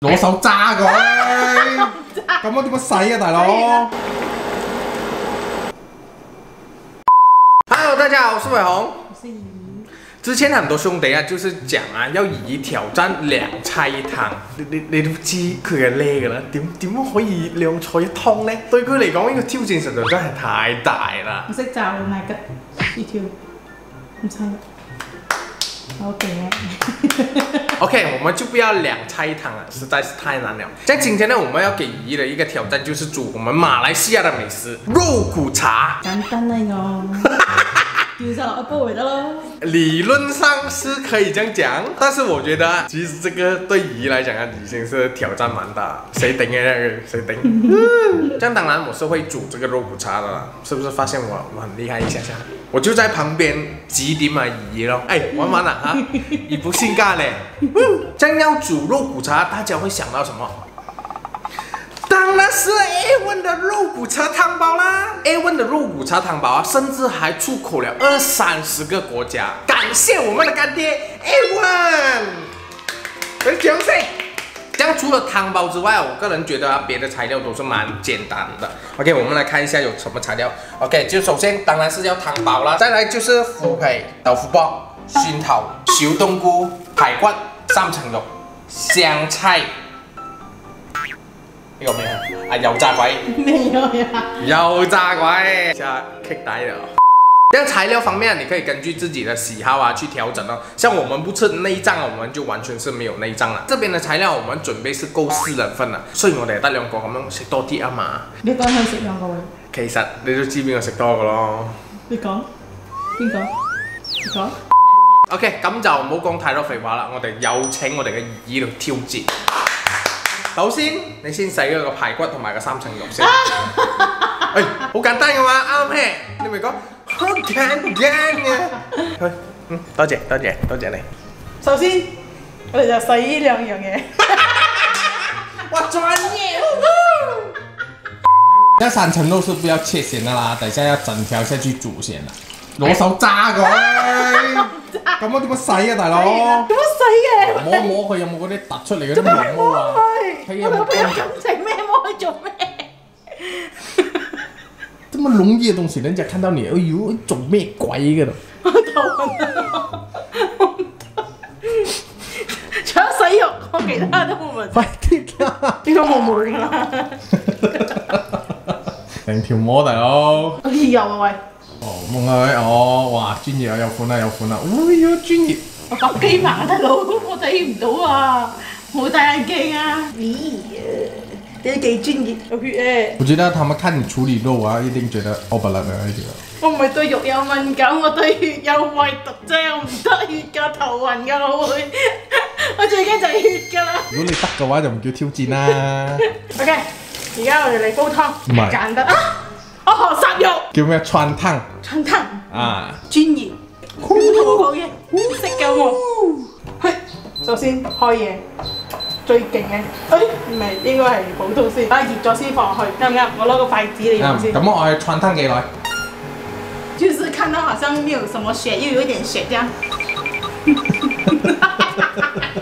攞手揸佢，咁我點樣洗啊，大佬？Hello，大家好，我是伟宏。之前很多兄弟啊，就是講啊，要以挑戰兩菜一湯。你你你都知佢嘅叻㗎啦，點點可以兩菜一湯呢？對佢嚟講，呢個挑戰實在真係太大啦。唔識炸我買吉呢條唔猜。OK OK，我们就不要两菜一汤了，实在是太难了。在今天呢，我们要给姨的一个挑战，就是煮我们马来西亚的美食肉骨茶。掉晒落一煲咪得咯。理论上是可以这样讲，但是我觉得啊，其实这个对姨来讲啊，已经是挑战蛮大。誰頂嘅那個？誰頂？這樣當然我是会煮这个肉骨茶的啦，是不是发现我我很厉害一下下？我就在旁边指点嘛姨咯。哎，玩完了啊，你不信幹嘞？这样要煮肉骨茶，大家会想到什麼？當然是 A1 的肉骨茶汤包啦！A1 的肉骨茶汤包啊，甚至还出口了二三十个国家。感谢我们的干爹 A1，很強勢。這樣除了汤包之外，我个人觉得啊，别的材料都是蛮简单的。OK，我们来看一下有什么材料。OK，就首先当然是要汤包啦，再来就是腐皮、豆腐包、熏頭、小冬菇、排骨、三层肉、香菜。呢個咩啊？啊油炸鬼，沒有呀，油炸鬼，加 kick 底材料方面，你可以根据自己的喜好啊去调整哦。像我们不吃内脏啊，我们就完全是沒有內臟了。這邊的材料我們準備是夠四人份啦，所以我哋得兩個咁樣食多啲啊嘛。你講想食兩個位？其實你都知邊個食多嘅咯。你講邊個？你講。OK，咁就唔好講太多廢話啦，我哋有請我哋嘅姨嚟挑戰。首先，你先洗咗個排骨同埋個三層肉先。哎，好簡單嘅嘛，啱咩？你咪講好簡單嘅。去，嗯，多謝多謝多謝你。首先，我哋就洗呢兩樣嘢。哇，專業！那三層肉是不要切先的啦，等下要整條下去煮先啦。攞手揸佢，咁我點樣洗啊，大佬？點樣洗嘅？摸一摸佢有冇嗰啲突出嚟嗰啲毛毛啊？睇有冇我有乾淨？感情咩？摸去做咩？這麼容易的東西，人家看到你，哎呦，做咩鬼嘅都？我頭暈啊！除咗洗肉，我其他都冇問題。快啲啦！應該冇冇啦。成條摸大佬。好似有啊喂，哦，望下佢，哦，哇，專業啊，有款啊，有款啊，哎呦，專業。我白機盲啊大佬，我睇唔到啊，冇戴眼鏡啊。咦，你都幾專業，有血我覺得他們看你處理肉啊，一定覺得歐巴勒啊，呢我唔係對肉有敏感，我對血有胃毒啫，我唔得血㗎，頭暈㗎我會，我最驚就係血㗎啦。如果你得嘅話，就唔叫挑戰啦。OK，而家我哋嚟煲湯，唔係簡單啊！我學烚肉，叫咩？川湯串湯啊！專業，好好嘅，識㗎我。去，首先開嘢，最勁嘅，誒唔係應該係普通先，啊熱咗先放落去，啱唔啱？我攞個筷子你用啱先。咁我去川湯幾耐？就是看到好像沒有什麼血，又有一點血這樣。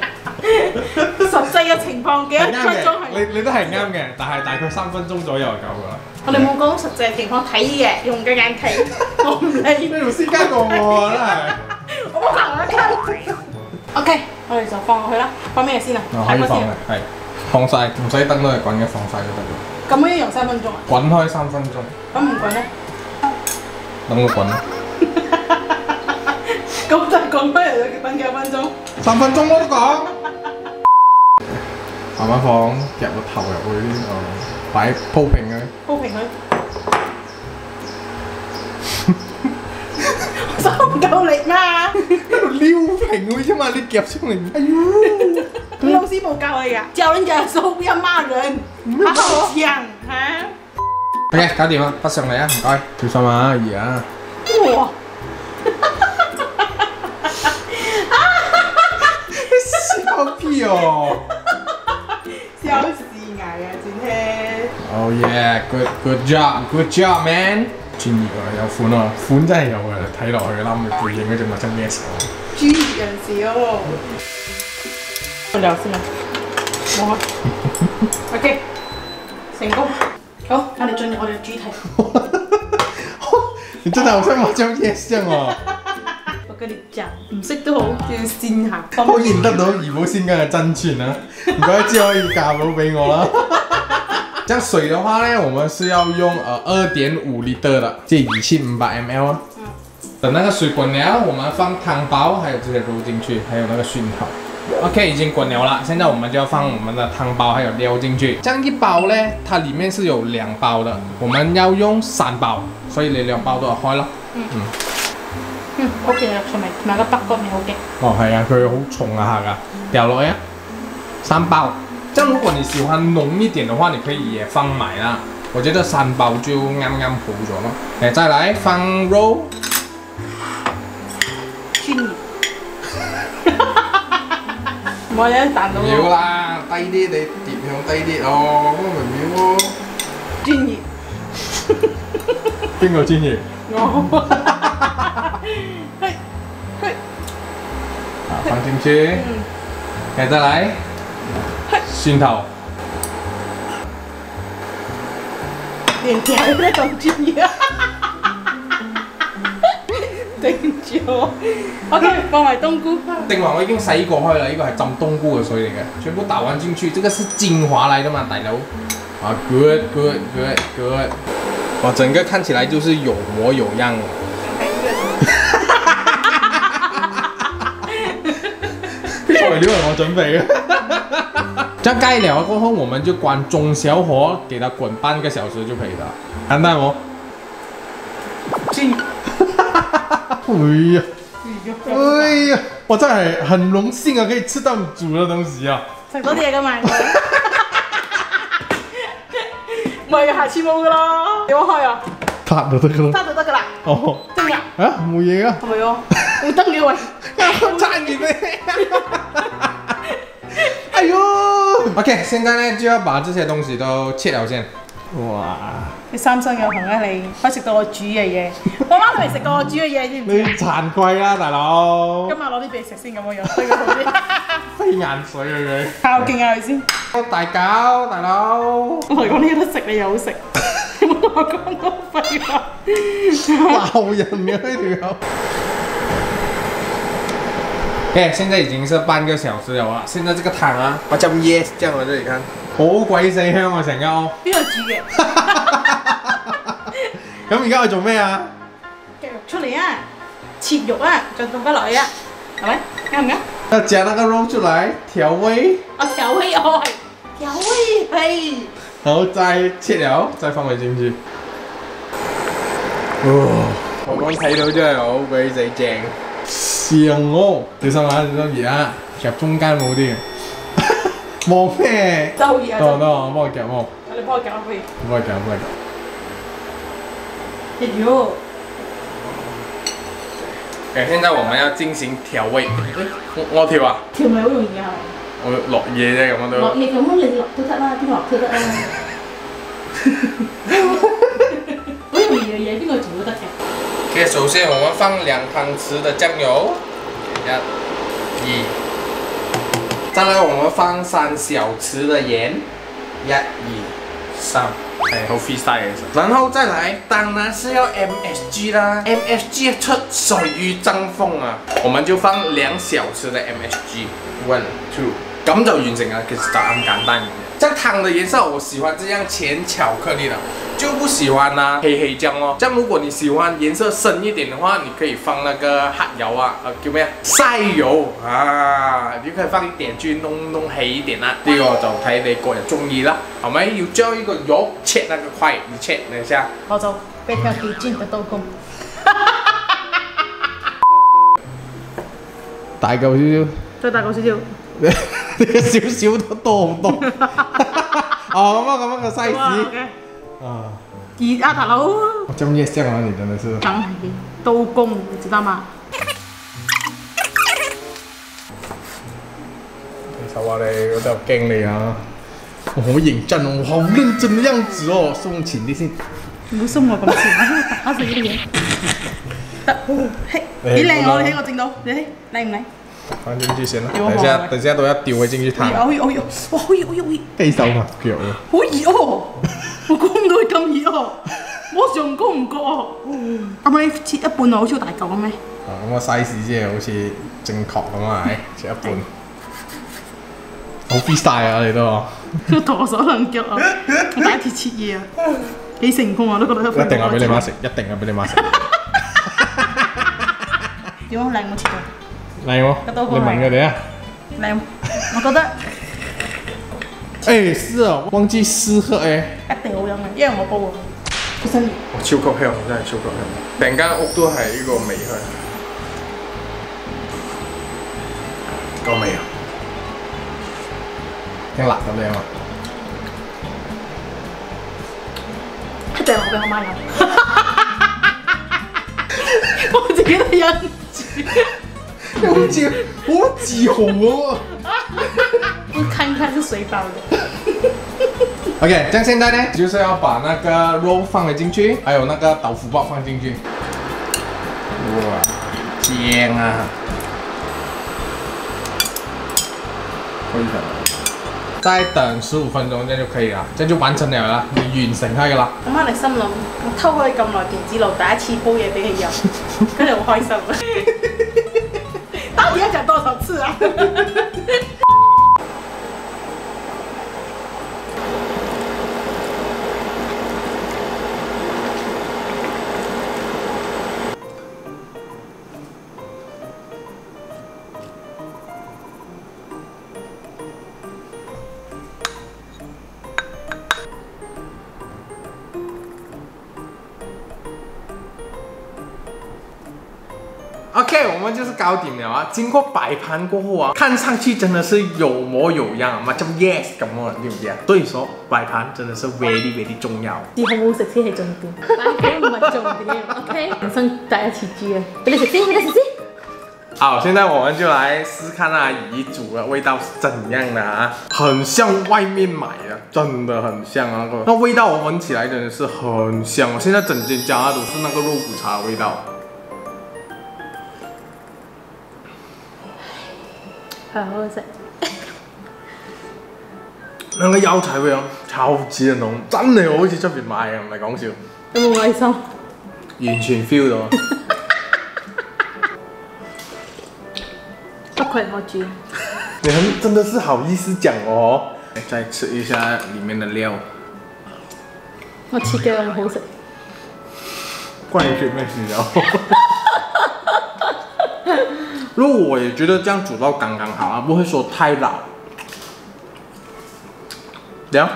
實際嘅情況幾多分鐘係？你你都係啱嘅，但係大概三分鐘左右就夠㗎啦。我哋冇講實際情況睇嘅，用嘅眼睇，我唔理。你用先加過我真係。我行一間。OK，我哋就放落去啦。放咩先啊？哦可以放嘅排骨先啊。，係放晒，唔使等到佢滾嘅，放晒都得啦。咁樣用三分鐘啊？滾開三分鐘，咁唔滾咧？等佢滾啦。咁就講翻嚟要等幾多分鐘？三分鐘我都講。慢慢放，夾個頭入去，誒擺鋪平佢。鋪平佢。手唔夠力嘛？撩平佢啫嘛，你夾出嚟，哎呦！你老師冇教你㗎，教人家的時候不要罵人，好好講嚇。OK，搞掂啦，bắt 上嚟啊，唔該。小心啊，阿姨啊。哇！笑屁哦！小屎牙啊，今天。Oh yeah，good good job，good job man。專業啊，有款啊，款真係有啊，睇落去啦，咪背影嗰隻物真咩手？專業人士哦。我聊先啦。冇開。OK，成功。好，我哋進入我哋嘅主題。你真係好想麻將 yes 這樣哦，我跟你講，唔識都好，要先下。可以認得到怡寶先生嘅真傳啊！唔该，只可以嫁到俾我啦。這樣水的話呢，我們是要用呃二點五 liter 的，這儀器五百 ml 啊。等那个水滚了，我们放汤包，还有这些肉进去，还有那个熏頭。OK，已經滾了啦，現在我们就要放我们的汤包还有料进去。这样一包呢，它里面是有两包的，我们要用三包，所以你兩包都要開咯。嗯，好勁啊，上面同埋個北角面好勁。哦，係啊，佢好重啊下噶，掉落去啊，三包。這樣如果你喜歡濃一點的話，你可以也放埋啦。我覺得三包就啱啱好咗咯。誒，再來放肉，我有彈到唔要我啦，低啲你碟向低啲哦，咁咪秒咯。專業。邊個專業？我。嘿，嘿，啊，放進去，嗯，誒，再來蒜頭，連條都咁專業。對唔住我。OK，放埋冬菇。定話我已經洗過開啦，呢個係浸冬菇嘅水嚟嘅，全部打完進去，這個是精華嚟的嘛，大佬。啊，good good good good，哇，整個看起來就是有模有樣。材料係我準備嘅。這樣蓋了過後，我們就關中小火，給它滾半個小時就可以了。簡單哦。哎呀，哎呀，我真係很榮幸啊，可以吃到你煮嘅東西啊！食多啲嘢噶嘛。唔係，下次冇噶啦。點樣開啊？撻就得噶啦。得就得噶啦。哦，真㗎？啊，冇嘢啊，係咪啊？好得嘅喂。差點咩？哎呦！OK，現在呢就要把這些東西都切了先。哇！你三生有幸啊你，可以食到我煮嘅嘢。我媽都未食過我煮嘅嘢，知唔知你啊？慚愧啦，大佬今！日攞啲俾你食先咁嘅樣，對佢好啲。飛眼水啊孝敬下佢先。大狗，大佬！我同你講呢啲都食，你又好食。有冇同我講到廢話？鬧人嘅呢條友。哎，現在已經是半個小時了啊！現在這個湯啊，我叫 yes 這樣啊，這裡看，好鬼死香啊成間屋。邊個煮嘅？咁而家我做咩啊？夾肉出嚟啊！切肉啊，再倒翻落去啊，係咪？啱唔啱？要加那個肉出來調味，啊調味哦，係調味嘿。好再切了，再放回進去。哦，我講睇到真係好鬼死正，香哦！小心啊，小心熱啊，夾中間冇啲。望咩？真係好熱啊！真得得，我幫我夾喎，你幫我夾不如？我幫我夾，幫我夾。哎呦，誒，現在我們要進行調味。我我調啊，調味好容易啊，我落嘢啫，咁樣都。落嘢咁你落都得啦，邊個落都得啦。好容易嘅嘢，邊個做都得嘅。OK，首先我們放兩湯匙的醬油，一、二，再来我们放三小匙的盐，一、二、三，哎好 freestyle。然后再来，当然是要 MSG 啦，MSG 出水與爭鋒啊，我們就放兩小匙的 MSG，one two，咁就完成啦，其實就咁簡單嘅。這樣湯的顏色我喜歡這樣淺巧克力的，就不喜歡啦黑黑酱哦。這樣如果你喜欢颜色深一点的话，你可以放那个黑油啊，呃叫咩啊？曬油啊，你可以放一點去弄弄黑一點啦。呢個就睇你個人中意啦，係咪？要將呢個肉切那個塊，你切一下。我就俾條幾專嘅刀工。大嚿少少再大嚿少少。少，呢個少少都多好多。哦，咁啊咁樣個 size。啊，熱啊，大佬！我這麼熱香啊，你真的是。梗係刀工，你知道嗎？其實我哋我都有驚你啊！我好認真，我好認真嘅樣子哦，鬆前啲先。唔好鬆我咁前，打死呢啲嘢。得，嘿，幾靚我，你睇我整到，你睇靚唔靚？放進去先啦。等下啊等下都要丟回進去哎燙。呀哎呦哎呦，哇好熱好熱好熱，雞手嘛，腳啊。好熱哦！我估唔到佢咁熱哦，我上高唔覺哦。咁你切一半啊，好似好大嚿咁咩？啊，咁個 size 即係好似正確咁啊，係切一半。好 freestyle 啊，你都。都 陀手能腳啊！我第一次切嘢啊，幾成功啊！我都覺得一定係俾你媽食，一定係俾你媽食。點啊？靚冇切到，靚喎，你問佢哋啊。靚。我覺得誒，是啊，忘記試喝誒。一定好飲嘅，因為我煲啊。本身我超級香，真係超級香。成間屋都係呢個味香。夠味啊！驚辣咁樣啊！一定我俾我媽飲。我自己都忍唔住，好似好自豪咁啊一 看一看是谁包的。！OK，这样现在呢，就是要把那个肉放了进去，还有那个豆腐包放进去。哇，煎啊！非常好。再等十五分鐘，這樣就可以了，這樣就完成了啦，你完成佢噶啦。我妈你心諗，我偷開咁耐電子爐，第一次煲嘢俾你飲，跟住好開心啊！到底要講多少次啊？OK，我们就是搞掂了啊！经过摆盘过后啊，看上去真的是有模有样啊，嘛，叫 yes 咁啊，對唔對啊？所以說擺盤真的是 very very 重要。試好唔好食先係重點，擺盤唔係重點，OK？人生第一次煮啊，俾你食先，俾你食先。好，現在我們就來試看阿姨煮的味道是怎樣的啊，很像外面買的，真的很像啊，那個，那味道我聞起來真的是很香，現在整間家都是那個肉骨茶的味道。好好食，兩個腰柴味啊，超級濃，真係好似出邊買嘅，唔係講笑，有冇衛生？完全 feel 到。不愧我煮，你很真的是好意思講哦。再吃一下裡面的料，我切嘅咁好食。關你血咩事啊？肉我也覺得這樣煮到剛剛好啊，不會說太老。點？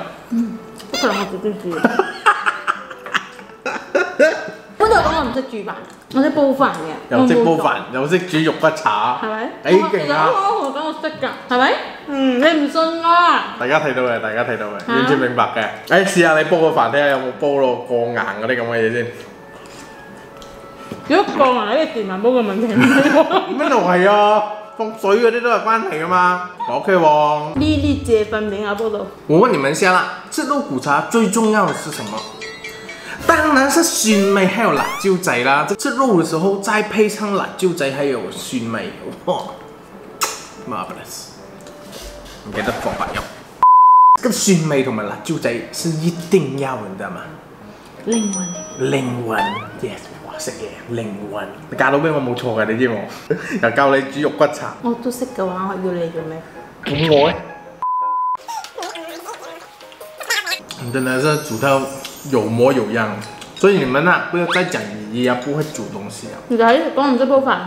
不愧我自己煮。本來講我唔識煮飯，我識煲飯嘅。又識煲我冇飯，又識煮肉骨茶，係咪？誒勁啊！我我講我識㗎，係咪？嗯，你唔信我啊？大家睇到嘅，大家睇到嘅，完全明白嘅。誒，試下你煲個飯睇下有冇煲到過硬嗰啲咁嘅嘢先。如果過埋呢個電飯煲嘅問題。咩度係啊？放水嗰啲都有關係噶嘛？OK 喎。呢呢借份俾我煲到。我問你們先啦，吃肉骨茶最重要的是什麼？當然是酸味，還有辣椒仔啦。吃肉的時候再配上辣椒仔，還有酸味，哇，marvelous！唔記得放白油。這個酸味同埋辣椒仔是一定要的，你知道嗎？靈魂。靈魂，yes，哇食嘢靈魂，你教到俾我冇錯嘅，你知冇？又教你煮肉骨茶，我都識嘅話，我要你做咩？咁我咧，你真的是煮到有模有樣，所以你們啊，不要再講姨姨啊不會煮東西啊，你睇講唔識煲飯，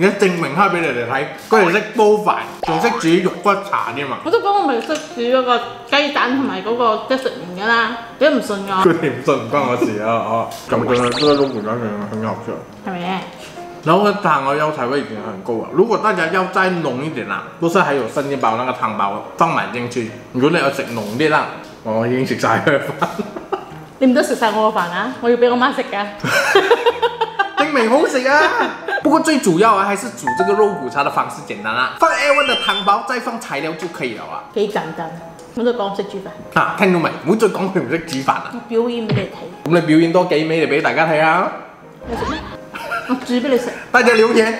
而家證明開俾你哋睇，佢哋識煲飯，仲識煮肉骨茶添嘛，我都講我咪識煮嗰個雞蛋同埋嗰個即食麵㗎啦，你都唔信我，佢哋唔信唔關我事啊，哦，咁真係這個肉骨茶很好吃。係咪？然後湯和藥材味已經很夠了。如果大家要再濃一點啦，不是還有剩一包那個湯包放埋進去。如果你要食濃啲啦，我已經食晒佢飯，你唔得食晒我個飯啊！我要俾我媽食㗎。證明好食啊！不过最主要啊，还是煮这个肉骨茶的方式简单啊，放 A 1的汤包，再放材料就可以了啊。幾簡單，我都講唔識煮飯，啊，聽到未？唔好再講佢唔識煮飯啊！我表演俾你睇。咁你表演多幾味嚟俾大家睇啊！你食咩？我煮俾你食。大家留言，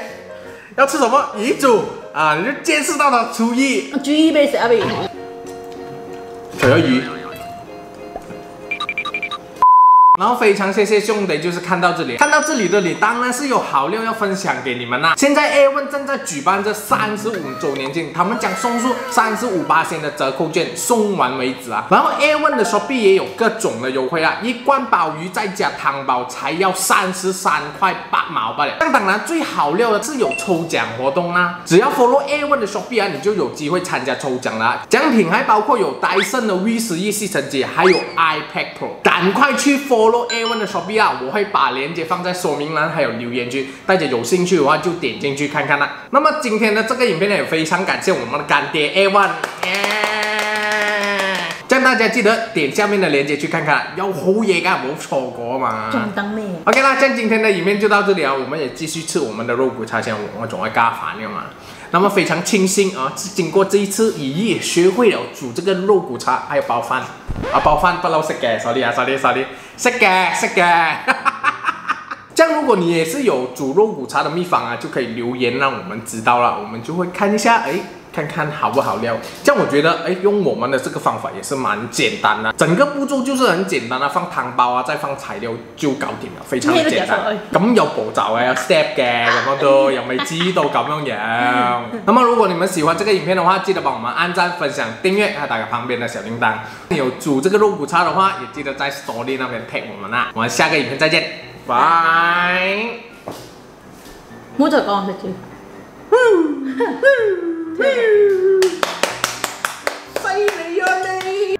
要吃什么鱼煮啊，你就见识到它厨艺。煮魚俾你食啊，不如。小鱼。然后非常谢谢兄弟，就是看到这里，看到这里的你，当然是有好料要分享给你们啦。现在 A One 正在举办这三十五周年庆，他们将送出三十五八千的折扣券，送完为止啊。然后 A One 的 Shopee 也有各种的优惠啊，一罐鲍鱼再加汤包才要三十三块八毛八了。但当然最好料的是有抽奖活动啦，只要 follow A One 的 Shopee 啊，你就有机会参加抽奖啦。奖品还包括有戴森的 V 十一吸尘机，还有 iPad Pro，赶快去 follow。Follow A One 的 Shopee 啊，我会把链接放在说明栏还有留言区，大家有兴趣的话就点进去看看啦。那么今天的这个影片呢，也非常感谢我们的干爹 A One，大家记得点下面的链接去看看，有好嘢噶，冇错过嘛。仲等咩？OK 啦，像今天的影片就到这里啊，我们也继续吃我们的肉骨茶先，我总会加饭的嘛。那么非常庆幸啊，经过这一次，姨也学会了煮这个肉骨茶，还有包饭。啊，包饭不老食嘅，sorry 啊，sorry sorry，食嘅食嘅。这样如果你也是有煮肉骨茶的秘方啊，就可以留言让我们知道了，我们就会看一下，哎。看看好不好料，这样我觉得，哎，用我们的这个方法也是蛮简单的，整个步骤就是很简单的，放汤包啊，再放材料就搞掂了，非常的简单。咁有步骤嘅，有 step 嘅，咁樣都又未知道咁樣樣。那麼如果你們喜歡這個影片的話，記得幫我們按讚、分享、訂閱，還有打開旁邊的小鈴鐺。有煮這個肉骨茶的話，也記得在 story 那邊 tag 我們啦。我們下個影片再見，拜。冇再講食住。Woo! Finally, your name!